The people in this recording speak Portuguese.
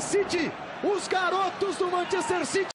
City. Os garotos do Manchester City